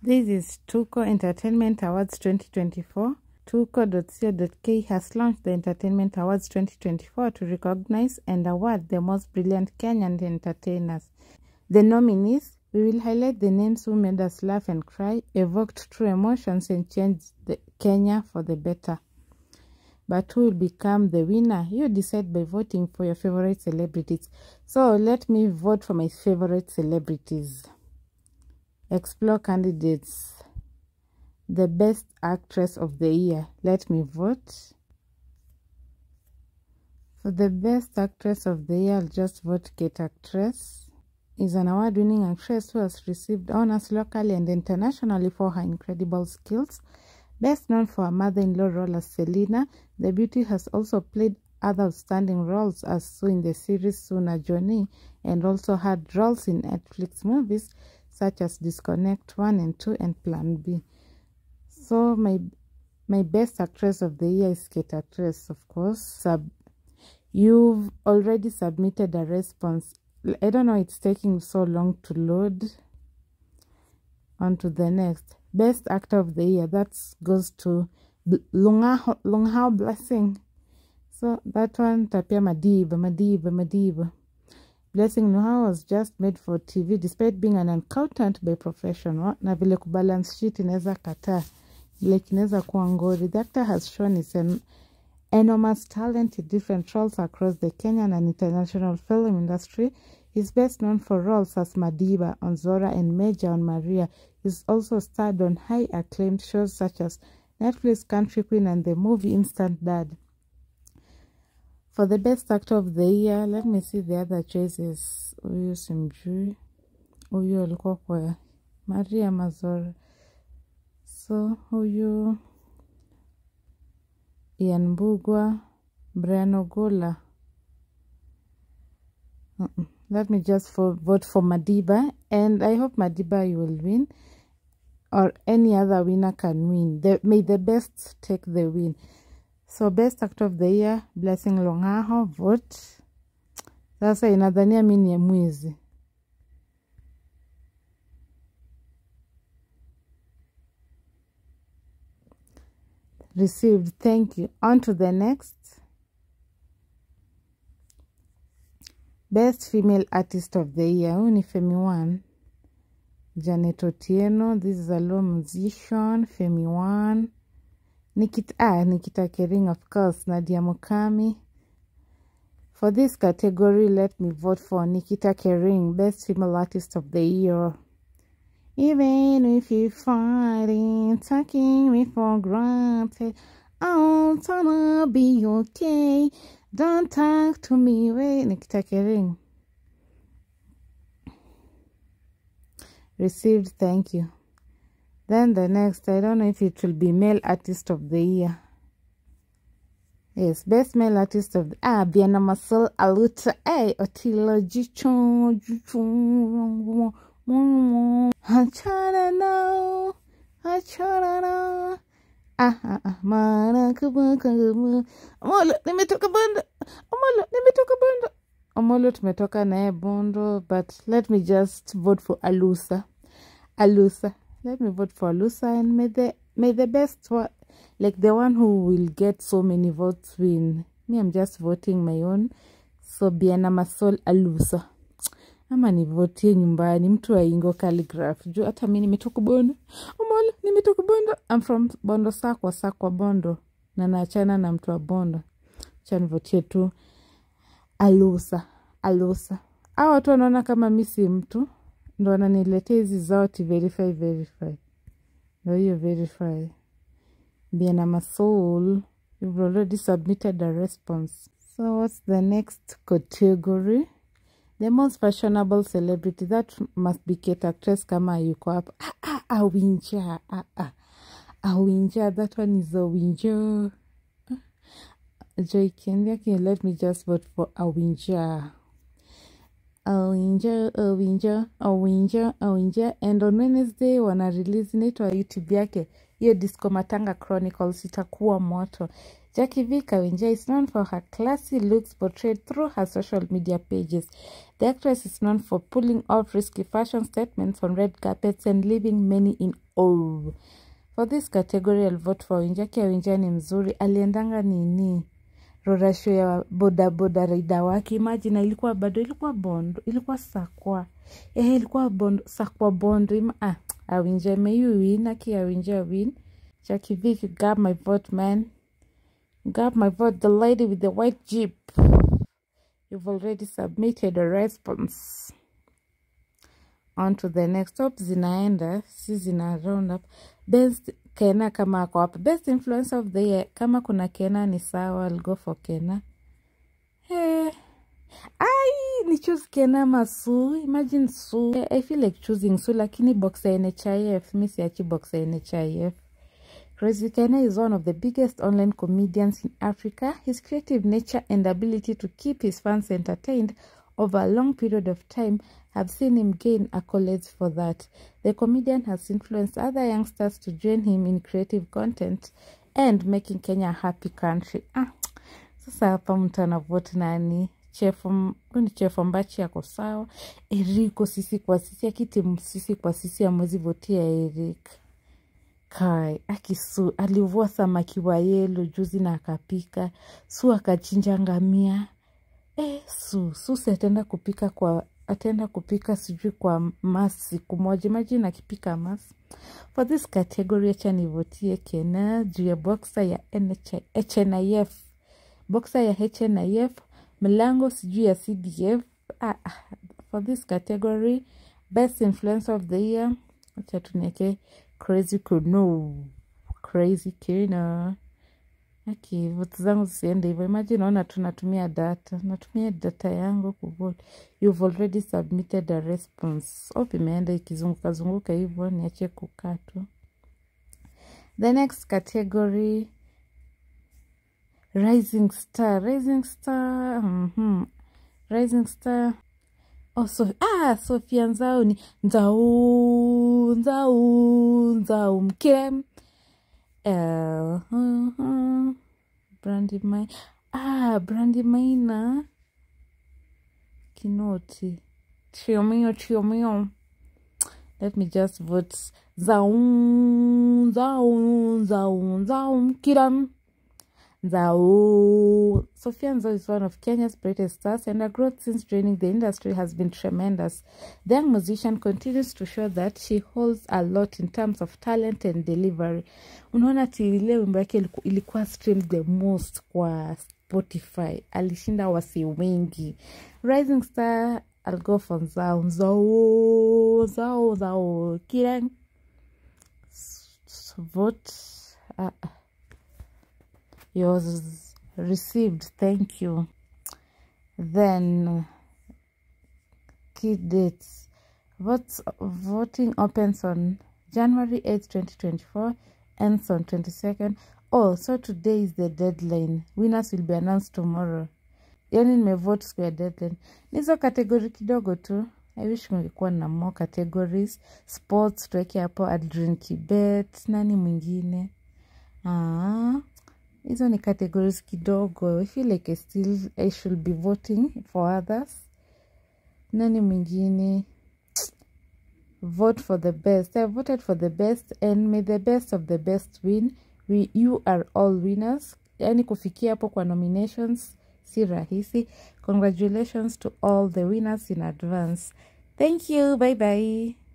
This is Tuko Entertainment Awards 2024. Tuko.co.k has launched the Entertainment Awards 2024 to recognize and award the most brilliant Kenyan entertainers. The nominees we will highlight the names who made us laugh and cry, evoked true emotions, and changed the Kenya for the better. But who will become the winner? You decide by voting for your favorite celebrities. So let me vote for my favorite celebrities. Explore candidates. The best actress of the year. Let me vote. For the best actress of the year, I'll just vote Kate Actress. Is an award-winning actress who has received honors locally and internationally for her incredible skills. Best known for her mother-in-law role as Selena, the beauty has also played other outstanding roles as Sue in the series Suna Johnny and also had roles in Netflix movies such as Disconnect 1 and 2 and Plan B. So my my best actress of the year is Kate Actress, of course. Sub You've already submitted a response. I don't know, it's taking so long to load. On to the next. Best actor of the year. That goes to Lungao Blessing. So that one, Tapia Madiba, Madiba, Madiba. Blessing Lungao was just made for TV despite being an accountant by profession. Na vile kubalance sheet inaweza kataa. Vile kinaweza kuwa. The actor has shown his en enormous talent in different roles across the Kenyan and international film industry. He's best known for roles as Madiba on Zora and Major on Maria. He's also starred on high acclaimed shows such as Netflix Country Queen and the movie Instant Dad. For the best actor of the year, let me see the other choices. Simjui. Huyu alikuwa kwa Maria Mazora. So huyu Ian Mbugwa, Brian Ogola. Let me just for, vote for Madiba, and I hope Madiba you will win, or any other winner can win. The, may the best take the win. So best actor of the year, Blessing Longaho, vote. Sasa inadhania mi ni mwizi. Received, thank you. On to the next. Best female artist of the year. Huyu ni Femi One. Janet Otieno. This is a low musician. Femi One. Nikita, ah, Nikita Kering, of course. Nadia Mukami. For this category, let me vote for Nikita Kering, Best Female Artist of the Year. Even if you're fighting, taking me for granted, I'll gonna be okay. Don't talk to me, wait, Nikita Kering. Received, thank you. Then the next, I don't know if it will be Male Artist of the Year. Yes, Best Male Artist of the Ah, Biana Masol Aluta, eh, Otilo Jichon, Jichon, I'm trying to know, I'm trying to know. Mana bondo, but let me just vote for Alusa. Alusa. Let me vote for Lusa and may the may the best one like the one who will get so many votes win. Me, I'm just voting my own. So Biana Masol Alusa. Ama nivotie nyumbani mtu aingo Ingo Calligraph. Juu hata mi nimetoka Bondo. umol nimetoka Bondo. I'm from Bondo Sakwa, Sakwa Bondo. Na naachana na mtu wa Bondo. Cha nivotie tu Alusa. Alusa. Hao watu wanaona kama mi si mtu. Ndo wananiletea hizi zoti verify verify. Ndo hiyo verify. Biana Masol, you've already submitted a response. So what's the next category? The most fashionable celebrity that must be Kate Actress kama yuko hapa. Ah, ah, Awinja. Ah, ah. Awinja, that one is Awinja. Joy Kenya, can let me just vote for Awinja? Awinja, Awinja, Awinja, Awinja. And on Wednesday wana release inaitwa YouTube yake hiyo Disco Matanga Chronicles itakuwa moto. Jackie V Kawinja is known for her classy looks portrayed through her social media pages. The actress is known for pulling off risky fashion statements on red carpets and leaving many in awe. For this category, I'll vote for Awinja. Awinja ni mzuri. Aliendanga nini rorasho ya bodaboda raida wake. Imagine ilikuwa bado ilikuwa bondo, ilikuwa sakwa ehe, ilikuwa bondo, sakwa bondo. Ima, ah, awinje may you win, aki awinje win. chakivik gab my vote, man. Got my vote, the lady with the white jeep. You've already submitted a response. On to the next top zinaenda si zina round up kena kama ako hapa best influencer of the year kama kuna kena ni sawa I'll go for kena hey. ai ni choose kena masu imagine su i feel like choosing su lakini boxer nhif mi siachi boxer nhif Crazy Kena is one of the biggest online comedians in Africa. His creative nature and ability to keep his fans entertained over a long period of time have seen him gain accolades for that. The comedian has influenced other youngsters to join him in creative content and making Kenya a happy country. Ah, sasa hapa mtu anavote nani? Chefu ni Chefu Mbachi yako sawa. Eriko sisi kwa sisi, akitimu sisi kwa sisi amwezi votia Eric. Kai akisu alivua samaki wa yelo juzi na akapika. Su akachinja ngamia. Eh, su Susi ataenda kupika kwa ataenda kupika sijui kwa mas siku moja. Imagine akipika mas. For this category acha nivotie Kena juu ya boxer ya HNIF. Boxer ya HNIF, mlango sijui ya CDF. Ah, ah, for this category, best influence of the year, acha tunieke Crazy Kuno. Crazy Kena. Okay, vote zangu zisiende hivyo. Imagine naona tunatumia data. Natumia data yangu kuvote. You've already submitted a response. Hope imeenda ikizunguka zunguka hivyo niachie kukatwa. The next category Rising Star. Rising Star. Mhm. Rising Star. Oh, so, ah, Sofia Nzau ni Nzau, Nzau, Nzau mkem. Uh, uh, Brandy Mine. Ah, Brandy Maina. Kinoti. Chiominho, chiominho. Let me just vote. Zaun, zaun, zaun, zaun, kiram. Zao. Sophia Nzo is one of Kenya's brightest stars, and her growth since joining the industry has been tremendous. The young musician continues to show that she holds a lot in terms of talent and delivery. Unaona ati ile wimbo yake ilikuwa streamed the most kwa Spotify, alishinda wasi wengi. Rising Star, Zao. Zao, Zao, Zao. Kirang. S- Vote. Uh, yours received thank you. Then key dates. Votes, voting opens on january 8 2024 ends on 22nd oh so today is the deadline. Winners will be announced tomorrow. Yani nimevote siku ya deadline. Nizo kategori kidogo tu. I wish kungekuwa na more categories. Sports tuweke hapo adrin kibet nani mwingine? Ah, hizo ni categories kidogo. I feel like I still I should be voting for others. Nani mwingine? Vote for the best. I voted for the best and may the best of the best win. We, you are all winners. Yani kufikia hapo kwa nominations si rahisi. Congratulations to all the winners in advance. Thank you. Bye bye.